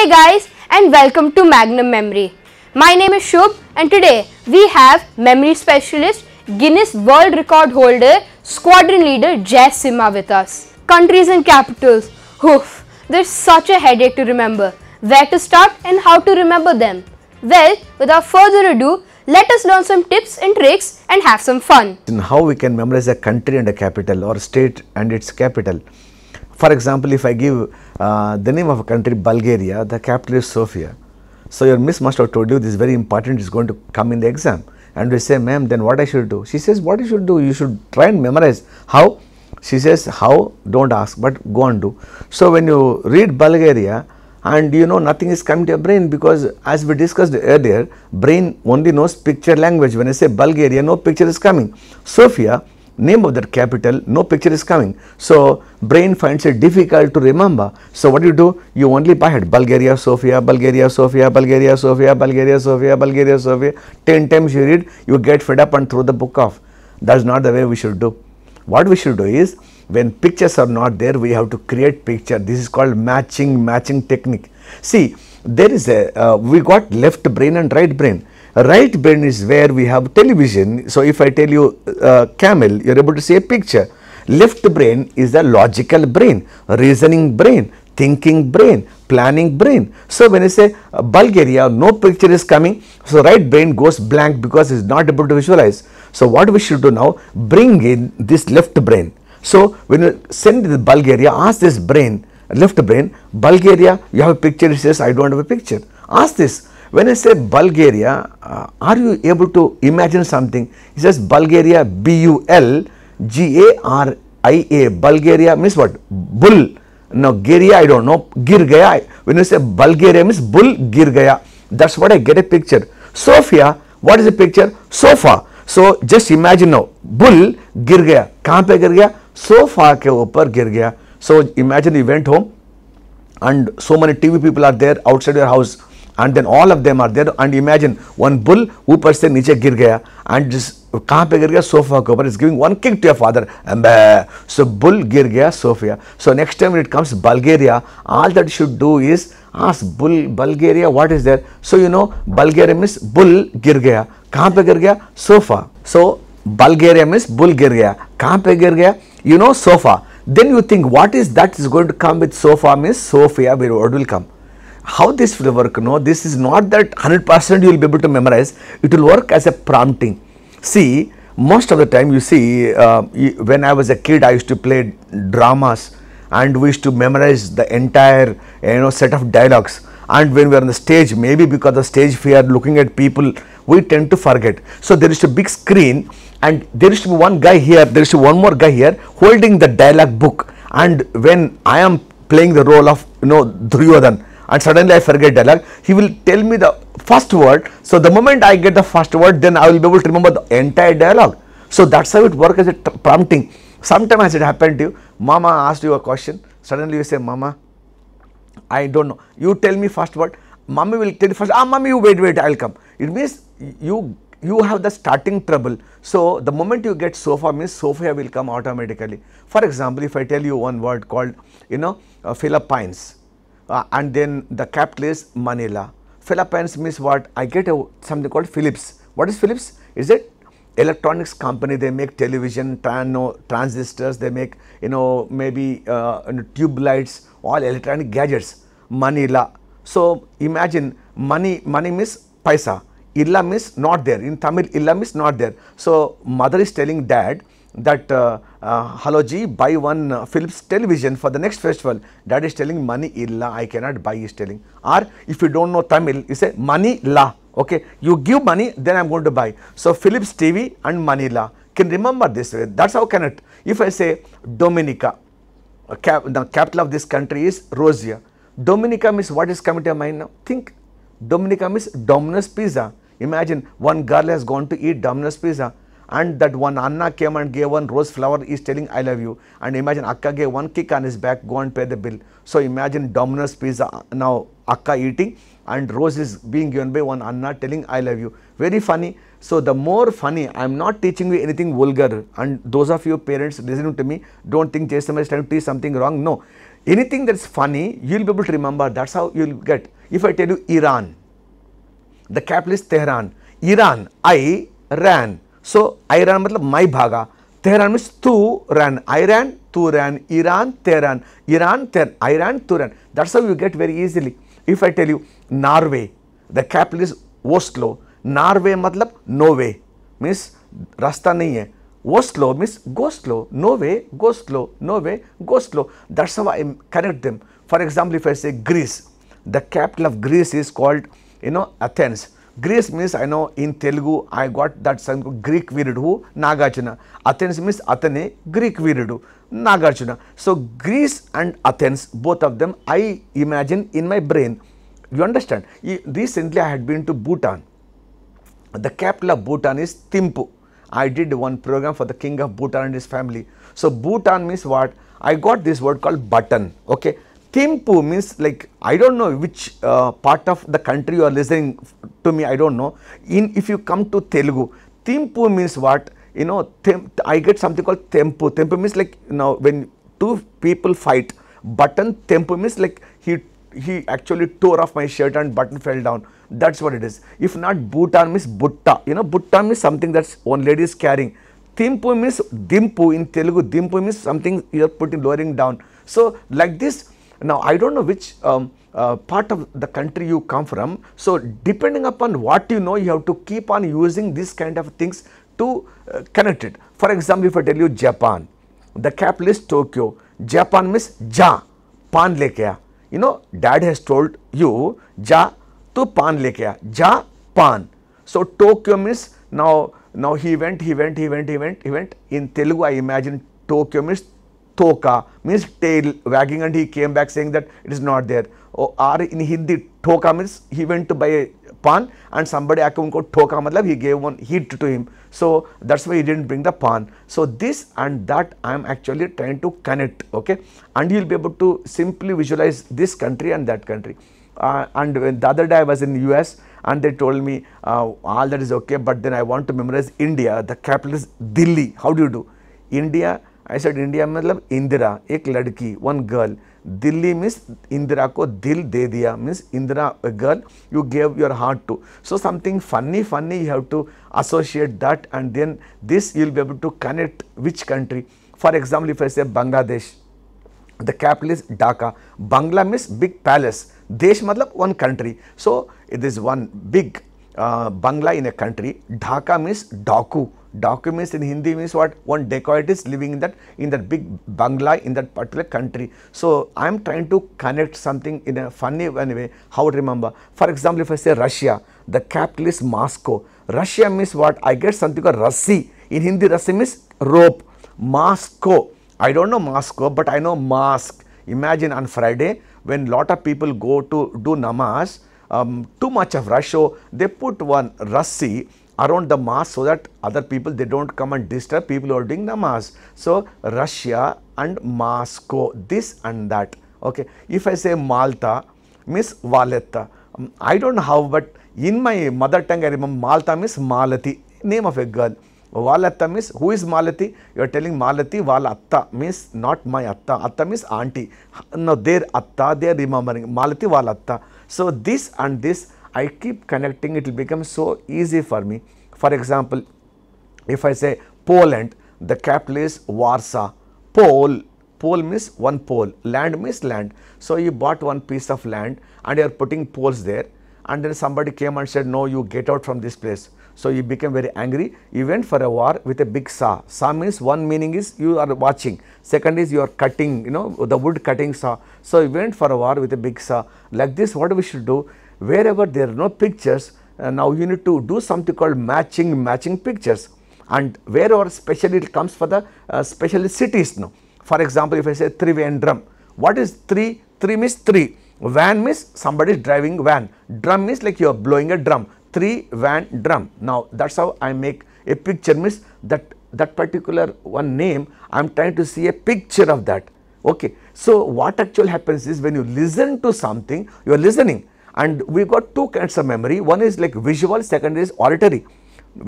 Hey guys and welcome to Magnum Memory. My name is Shubh and today we have memory specialist, Guinness World Record holder, squadron leader Jayasimha with us. Countries and capitals. Oof, there's such a headache to remember. Where to start and how to remember them? Well, without further ado, let us learn some tips and tricks and have some fun. in how we can memorize a country and a capital or state and its capital. For example, if I give uh, the name of a country Bulgaria, the capital is Sofia. So your miss must have told you this is very important, it's going to come in the exam. And we say, ma'am, then what I should do? She says, what you should do? You should try and memorize. How? She says, how? Don't ask, but go and do. So when you read Bulgaria, and you know nothing is coming to your brain because as we discussed earlier brain only knows picture language when i say bulgaria no picture is coming sofia name of that capital no picture is coming. So brain finds it difficult to remember. So what you do? You only by head bulgaria sofia bulgaria sofia bulgaria sofia bulgaria sofia bulgaria sofia. 10 times you read you get fed up and throw the book off. That's not the way we should do. What we should do is when pictures are not there we have to create picture. This is called matching matching technique. See there is a uh, we got left brain and right brain right brain is where we have television. So if i tell you uh, camel you're able to see a picture. Left brain is the logical brain reasoning brain thinking brain planning brain. So when i say uh, bulgaria no picture is coming. So right brain goes blank because it's not able to visualize. So what we should do now bring in this left brain. So when you send the bulgaria ask this brain left brain bulgaria you have a picture? It says i don't have a picture. Ask this when i say bulgaria uh, are you able to imagine something it says bulgaria b u l g a r i a bulgaria means what bull no Giria I don't know gir gaya when you say Bulgaria means bull gir gaya that's what I get a picture Sofia what is the picture sofa so just imagine now bull गिर गया कहाँ पे गिर गया sofa के ऊपर गिर गया so imagine you went home and so many TV people are there outside your house and then all of them are there and imagine one bull ऊपर से नीचे गिर गया and just कहाँ पे गिर गया सोफा के ऊपर is giving one kick to your father and so bull गिर गया Sophia so next time when it comes Bulgaria all that you should do is ask bull Bulgaria what is there so you know Bulgaria means bull गिर गया कहाँ पे गिर गया sofa so Bulgaria means bull गिर गया कहाँ पे गिर गया you know sofa then you think what is that is going to come with sofa means Sophia where what will come How this will work no this is not that 100% you will be able to memorize. It will work as a prompting. See most of the time you see uh, you- when i was a kid i used to play dramas and we used to memorize the entire you know set of dialogues. And when we are on the stage maybe because of stage fear looking at people we tend to forget. So there is a big screen and there is to be one guy here there is one more guy here holding the dialogue book. And when i am playing the role of you know Duryodhan and suddenly I forget dialogue, he will tell me the first word. So the moment I get the first word, then I will be able to remember the entire dialogue. So that's how it works as a prompting. Sometimes has it happened to you, Mama asked you a question, suddenly you say, Mama, I don't know. You tell me first word. Mommy will tell you first. Ah, mommy, you wait, wait. I'll come. It means you you have the starting trouble. So the moment you get sofa means Sophia will come automatically. For example, if I tell you one word called you know uh, Philippines, uh, and then the capital is Manila. Philippines means what? I get a, something called Philips. What is Philips? Is it electronics company? They make television, tran, transistors. They make you know maybe uh, tube lights, all electronic gadgets. Manila. So imagine money. Money means paisa. Illa means not there. In Tamil, illa means not there. So mother is telling dad that uh, uh, hello ji buy one uh, Philips television for the next festival. Dad is telling money illa I cannot buy is telling. Or if you don't know Tamil, you say money la. Okay, you give money then I am going to buy. So Philips TV and money Manila can remember this way. That's how can it. If I say Dominica, uh, cap, the capital of this country is Roseau. Dominica means what is coming to your mind now? Think. Dominica means Domino's Pizza. Imagine one girl has gone to eat Domino's Pizza and that one Anna came and gave one rose flower he is telling I love you and imagine Akka gave one kick on his back go and pay the bill. So imagine Domino's Pizza uh, now Akka eating and rose is being given by one Anna telling I love you. Very funny. So the more funny, I am not teaching you anything vulgar and those of you parents listening to me don't think Jason is trying to teach something wrong. No, anything that's funny, you'll be able to remember. That's how you'll get. If I tell you Iran, the capital is Tehran. Iran, I ran. Bhaga. Tehran means tu ran. I ran, tu ran. Iran, Tehran. Iran, Tehran. I ran, tu ran. That's how you get very easily. If I tell you Norway, the capital is Oslo. Norway matlab no way. Means रास्ता नहीं है वो slow means go slow no way go slow no way go slow that's how i connect them for example if i say greece the capital of greece is called you know athens Greece means I know in Telugu I got that some Greek Virudu Nagarjuna. Athens means Athene Greek Virudu Nagarjuna. So Greece and Athens both of them I imagine in my brain. You understand? Recently I had been to Bhutan. The capital of Bhutan is Thimphu. I did one program for the king of Bhutan and his family. So Bhutan means what? I got this word called button. Okay. Thimphu means like I don't know which uh, part of the country you are listening to me. I don't know. In if you come to Telugu, Thimphu means what? You know, I get something called Tempu. Tempu means like you know when two people fight. Button Tempu means like he he actually tore off my shirt and button fell down. That's what it is. If not Bhutan means Butta. You know, Butta means something that's one lady is carrying. Timpu means Dimpu in Telugu. Dimpu means something you are putting lowering down. So like this, now, I do not know which um, uh, part of the country you come from. So, depending upon what you know, you have to keep on using these kind of things to uh, connect it. For example, if I tell you Japan, the capital is Tokyo, Japan means Ja, Pan lekya. You know, dad has told you Ja to Pan lekya, Ja Pan. So, Tokyo means now, now he went, he went, he went, he went, he went. In Telugu, I imagine Tokyo means toka means tail wagging and he came back saying that it is not there. Oh, or in Hindi toka means he went to buy a pan and somebody unko toka matlab he gave one hit to him. So that's why he didn't bring the pan. So this and that I am actually trying to connect okay and you will be able to simply visualize this country and that country. Uh, and the other day I was in US and they told me uh, all that is okay but then I want to memorize India the capital is Delhi how do you do? India I said India में मतलब इंदिरा, एक लड़की one girl Delhi means Indira को दिल दे दिया means Indira girl you gave your heart to so something funny funny you have to associate that and then this you will be able to connect which country for example if I say Bangladesh the capital is Dhaka Bangla means big palace देश मतलब one country so it is one big uh, Bangla in a country. Dhaka means Daku. Daku means in Hindi means what? One dacoit is living in that in that big Bangla in that particular country. So I am trying to connect something in a funny way. How remember? For example, if I say Russia, the capital is Moscow. Russia means what? I get something called Rassi. In Hindi, Rassi means rope. Moscow. I don't know Moscow, but I know mask. Imagine on Friday, when lot of people go to do namaz, um, too much of rush, so they put one rassi around the mass so that other people they don't come and disturb people who are doing namaz. So Russia and Moscow, this and that. Okay, if I say Malta, Miss Valletta, um, I don't know how, but in my mother tongue I remember Malta means Malati, name of a girl. Valatta means who is Malati? You are telling Malati Valatta means not my Atta. Atta means auntie. No, their Atta, they are remembering. Malati Valatta. So this and this I keep connecting, it will become so easy for me. For example, if I say Poland, the capital is Warsaw. Pole, pole means one pole, land means land. So you bought one piece of land and you are putting poles there and then somebody came and said, no, you get out from this place. So he became very angry. He went for a war with a big saw. Saw means one meaning is you are watching. Second is you are cutting, you know, the wood cutting saw. So he went for a war with a big saw. Like this, what we should do? Wherever there are no pictures, uh, now you need to do something called matching, matching pictures. And wherever especially it comes for the uh, special cities now. For example, if I say Trivandrum, what is three? Three means three. Van means somebody is driving van. Drum means like you are blowing a drum three van drum. Now that's how I make a picture means that that particular one name I am trying to see a picture of that. Okay. So what actually happens is when you listen to something you are listening and we got two kinds of memory one is like visual second is auditory.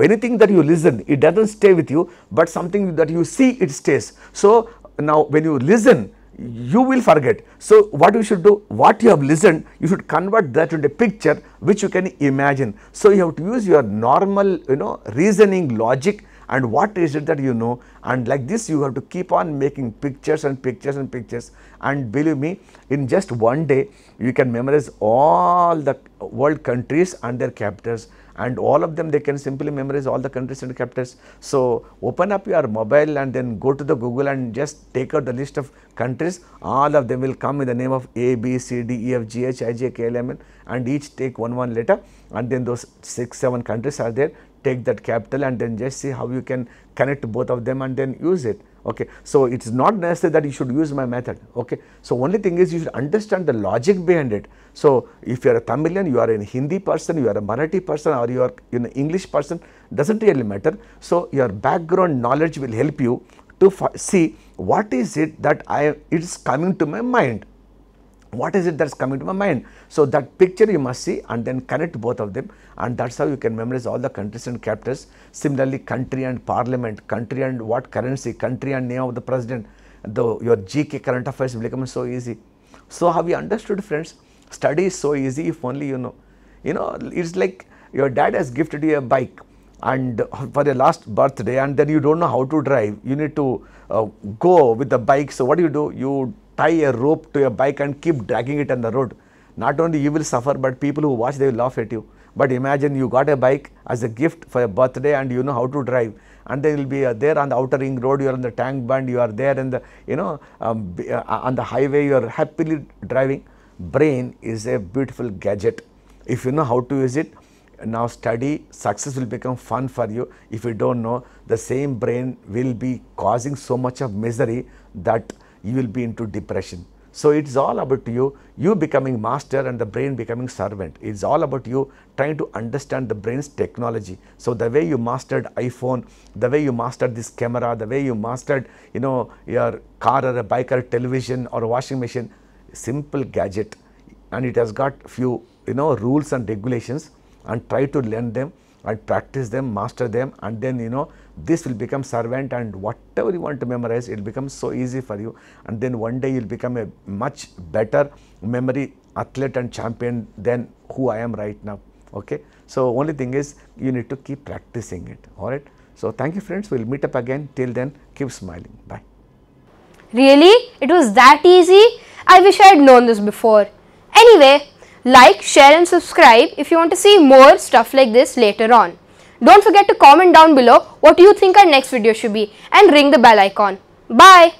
Anything that you listen it does not stay with you but something that you see it stays. So now when you listen you will forget. So, what you should do, what you have listened, you should convert that into a picture which you can imagine. So, you have to use your normal, you know, reasoning logic and what is it that you know and like this you have to keep on making pictures and pictures and pictures and believe me in just one day you can memorize all the world countries and their capitals and all of them they can simply memorize all the countries and capitals. So, open up your mobile and then go to the Google and just take out the list of countries. All of them will come in the name of A, B, C, D, E, F, G, H, I, J, K, L, M, N and each take one one letter. And then those 6, 7 countries are there. Take that capital and then just see how you can connect both of them and then use it okay. So it's not necessary that you should use my method. Okay. So only thing is you should understand the logic behind it. So if you are a tamilian you are a hindi person you are a marathi person or you are an english person doesn't really matter. So your background knowledge will help you to see what is it that i it is coming to my mind what is it that is coming to my mind. So, that picture you must see and then connect both of them and that is how you can memorize all the countries and capitals. Similarly, country and parliament, country and what currency, country and name of the president, though your GK current affairs will become so easy. So, have you understood friends? Study is so easy if only you know. You know, it is like your dad has gifted you a bike and for your last birthday and then you don't know how to drive, you need to uh, go with the bike. So, what do you do? You tie a rope to your bike and keep dragging it on the road. Not only you will suffer, but people who watch they will laugh at you. But imagine you got a bike as a gift for your birthday and you know how to drive and they will be uh, there on the outer ring road, you are on the Tank Bund, you are there in the, you know, um, uh, on the highway, you are happily driving. Brain is a beautiful gadget. If you know how to use it, now study, success will become fun for you. If you don't know, the same brain will be causing so much of misery that you will be into depression. So, it is all about you, you becoming master and the brain becoming servant. It is all about you trying to understand the brain's technology. So, the way you mastered iPhone, the way you mastered this camera, the way you mastered, you know, your car or a bike or a television or a washing machine, simple gadget and it has got few, you know, rules and regulations and try to learn them and practice them, master them and then you know this will become servant and whatever you want to memorize it will become so easy for you and then one day you will become a much better memory athlete and champion than who I am right now. Okay. So, only thing is you need to keep practicing it alright. So, thank you friends we will meet up again till then keep smiling bye. Really? It was that easy? I wish I had known this before. Anyway, like, share and subscribe if you want to see more stuff like this later on. Don't forget to comment down below what you think our next video should be and ring the bell icon. Bye.